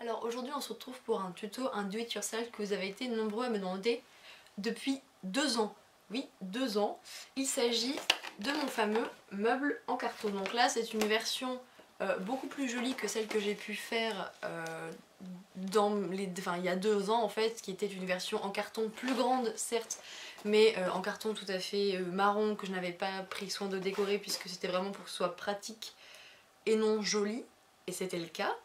Alors aujourd'hui on se retrouve pour un tuto, un do it yourself que vous avez été nombreux à me demander depuis deux ans. Oui, deux ans. Il s'agit de mon fameux meuble en carton. Donc là c'est une version euh, beaucoup plus jolie que celle que j'ai pu faire euh, dans les, enfin, il y a deux ans en fait, qui était une version en carton plus grande certes, mais euh, en carton tout à fait marron que je n'avais pas pris soin de décorer puisque c'était vraiment pour que ce soit pratique et non joli, et c'était le cas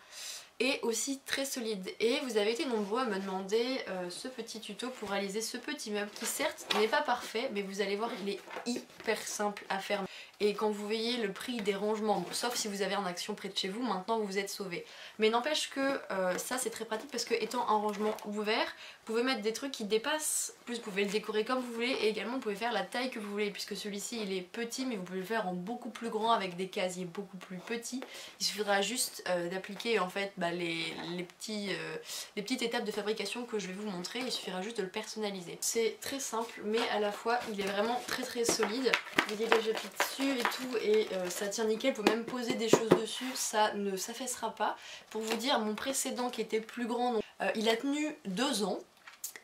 et aussi très solide. Et vous avez été nombreux à me demander euh, ce petit tuto pour réaliser ce petit meuble qui certes n'est pas parfait mais vous allez voir il est hyper simple à faire. Et quand vous voyez le prix des rangements, sauf si vous avez un action près de chez vous, maintenant vous êtes sauvé. Mais n'empêche que euh, ça c'est très pratique parce que étant un rangement ouvert, vous pouvez mettre des trucs qui dépassent, plus vous pouvez le décorer comme vous voulez et également vous pouvez faire la taille que vous voulez puisque celui-ci il est petit mais vous pouvez le faire en beaucoup plus grand avec des casiers beaucoup plus petits. Il suffira juste euh, d'appliquer en fait bah, les, petits, euh, les petites étapes de fabrication que je vais vous montrer, il suffira juste de le personnaliser. C'est très simple mais à la fois il est vraiment très très solide. Vous voyez déjà dessus et tout et euh, ça tient nickel, vous pouvez même poser des choses dessus, ça ne s'affaissera pas. Pour vous dire, mon précédent qui était plus grand, euh, il a tenu deux ans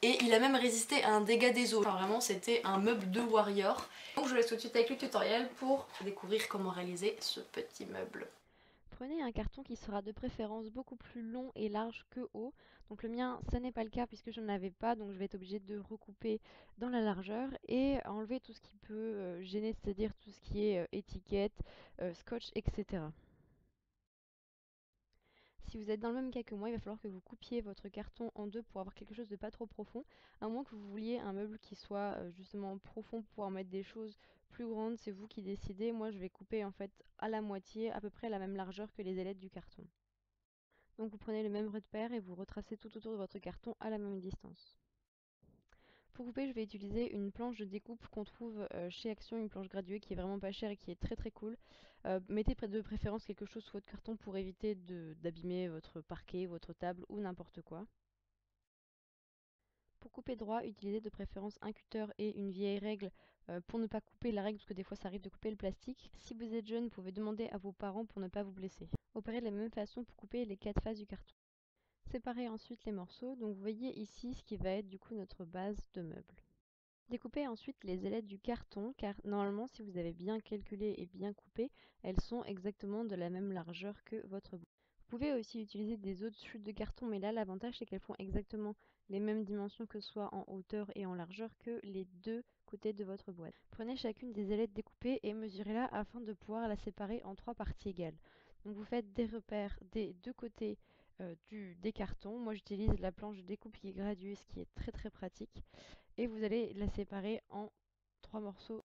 et il a même résisté à un dégât des eaux. Enfin, vraiment c'était un meuble de warrior. Donc je vous laisse tout de suite avec le tutoriel pour découvrir comment réaliser ce petit meuble. Prenez un carton qui sera de préférence beaucoup plus long et large que haut. Donc le mien, ça n'est pas le cas puisque je n'en avais pas, donc je vais être obligée de recouper dans la largeur et enlever tout ce qui peut euh, gêner, c'est-à-dire tout ce qui est euh, étiquette, euh, scotch, etc. Si vous êtes dans le même cas que moi, il va falloir que vous coupiez votre carton en deux pour avoir quelque chose de pas trop profond, à moins que vous vouliez un meuble qui soit justement profond pour pouvoir mettre des choses plus grande, c'est vous qui décidez. Moi, je vais couper en fait à la moitié, à peu près la même largeur que les ailettes du carton. Donc vous prenez le même repère et vous retracez tout autour de votre carton à la même distance. Pour couper, je vais utiliser une planche de découpe qu'on trouve euh, chez Action, une planche graduée qui est vraiment pas chère et qui est très très cool. Euh, mettez de préférence quelque chose sous votre carton pour éviter d'abîmer votre parquet, votre table ou n'importe quoi. Pour couper droit, utilisez de préférence un cutter et une vieille règle euh, pour ne pas couper la règle parce que des fois ça arrive de couper le plastique. Si vous êtes jeune, vous pouvez demander à vos parents pour ne pas vous blesser. Opérez de la même façon pour couper les quatre faces du carton. Séparez ensuite les morceaux, donc vous voyez ici ce qui va être du coup notre base de meuble. Découpez ensuite les ailettes du carton car normalement si vous avez bien calculé et bien coupé, elles sont exactement de la même largeur que votre bout. Vous pouvez aussi utiliser des autres chutes de carton mais là l'avantage c'est qu'elles font exactement les mêmes dimensions que ce soit en hauteur et en largeur que les deux côtés de votre boîte. Prenez chacune des ailettes découpées et mesurez-la afin de pouvoir la séparer en trois parties égales. Donc vous faites des repères des deux côtés euh, du, des cartons. Moi j'utilise la planche de découpe qui est graduée, ce qui est très très pratique. Et vous allez la séparer en trois morceaux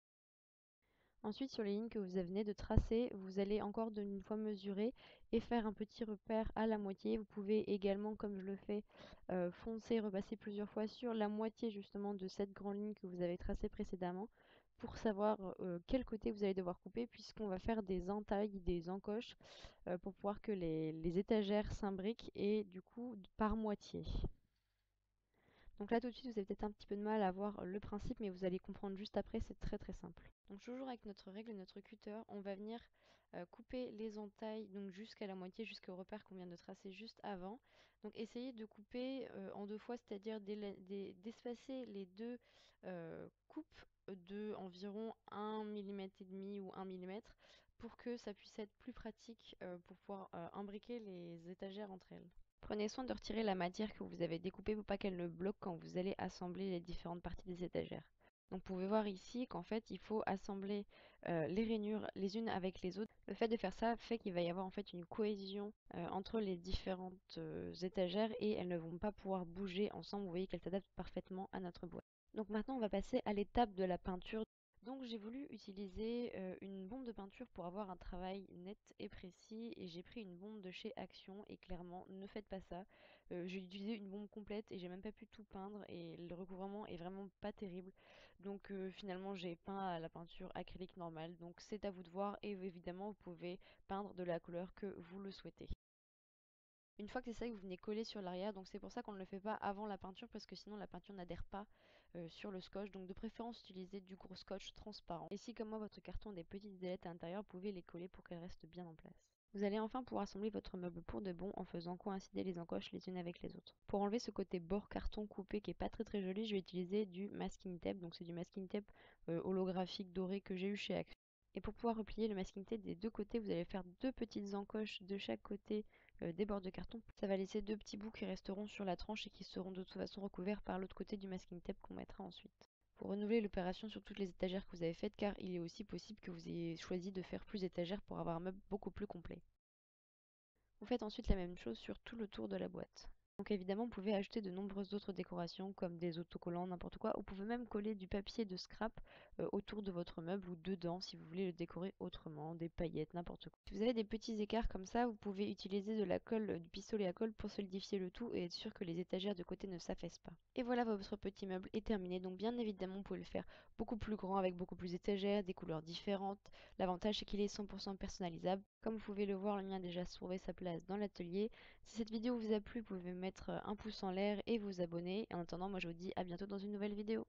Ensuite, sur les lignes que vous venez de tracer, vous allez encore d'une fois mesurer et faire un petit repère à la moitié. Vous pouvez également, comme je le fais, euh, foncer, repasser plusieurs fois sur la moitié justement de cette grande ligne que vous avez tracée précédemment pour savoir euh, quel côté vous allez devoir couper puisqu'on va faire des entailles, des encoches euh, pour pouvoir que les étagères s'imbriquent et du coup par moitié. Donc là tout de suite vous avez peut-être un petit peu de mal à voir le principe mais vous allez comprendre juste après, c'est très très simple. Donc toujours avec notre règle, notre cutter, on va venir euh, couper les entailles donc jusqu'à la moitié, jusqu'au repère qu'on vient de tracer juste avant. Donc essayez de couper euh, en deux fois, c'est-à-dire d'espacer les deux euh, coupes de environ 1 mm et demi ou 1 mm pour que ça puisse être plus pratique pour pouvoir imbriquer les étagères entre elles. Prenez soin de retirer la matière que vous avez découpée pour pas qu'elle ne bloque quand vous allez assembler les différentes parties des étagères. Donc vous pouvez voir ici qu'en fait il faut assembler euh, les rainures les unes avec les autres. Le fait de faire ça fait qu'il va y avoir en fait une cohésion euh, entre les différentes euh, étagères et elles ne vont pas pouvoir bouger ensemble. Vous voyez qu'elles s'adaptent parfaitement à notre boîte. Donc maintenant on va passer à l'étape de la peinture. Donc j'ai voulu utiliser euh, une bombe de peinture pour avoir un travail net et précis et j'ai pris une bombe de chez Action et clairement ne faites pas ça. Euh, j'ai utilisé une bombe complète et j'ai même pas pu tout peindre et le recouvrement est vraiment pas terrible. Donc euh, finalement j'ai peint à la peinture acrylique normale donc c'est à vous de voir et évidemment vous pouvez peindre de la couleur que vous le souhaitez. Une fois que c'est ça, vous venez coller sur l'arrière. Donc c'est pour ça qu'on ne le fait pas avant la peinture parce que sinon la peinture n'adhère pas euh, sur le scotch. Donc de préférence utilisez du gros scotch transparent. Et si comme moi votre carton a des petites ailettes à l'intérieur, vous pouvez les coller pour qu'elles restent bien en place. Vous allez enfin pouvoir assembler votre meuble pour de bon en faisant coïncider les encoches les unes avec les autres. Pour enlever ce côté bord carton coupé qui est pas très très joli, je vais utiliser du masking tape. Donc c'est du masking tape euh, holographique doré que j'ai eu chez Action. Et pour pouvoir replier le masking tape des deux côtés, vous allez faire deux petites encoches de chaque côté des bords de carton. Ça va laisser deux petits bouts qui resteront sur la tranche et qui seront de toute façon recouverts par l'autre côté du masking tape qu'on mettra ensuite. Pour renouveler l'opération sur toutes les étagères que vous avez faites car il est aussi possible que vous ayez choisi de faire plus d'étagères pour avoir un meuble beaucoup plus complet. Vous faites ensuite la même chose sur tout le tour de la boîte. Donc évidemment, vous pouvez ajouter de nombreuses autres décorations comme des autocollants, n'importe quoi. Vous pouvez même coller du papier de scrap euh, autour de votre meuble ou dedans si vous voulez le décorer autrement, des paillettes, n'importe quoi. Si vous avez des petits écarts comme ça, vous pouvez utiliser de la colle, du pistolet à colle pour solidifier le tout et être sûr que les étagères de côté ne s'affaissent pas. Et voilà, votre petit meuble est terminé. Donc bien évidemment, vous pouvez le faire beaucoup plus grand avec beaucoup plus d'étagères, des couleurs différentes. L'avantage c'est qu'il est 100% personnalisable. Comme vous pouvez le voir, le mien a déjà trouvé sa place dans l'atelier. Si cette vidéo vous a plu, vous pouvez mettre un pouce en l'air et vous abonner. En attendant, moi je vous dis à bientôt dans une nouvelle vidéo.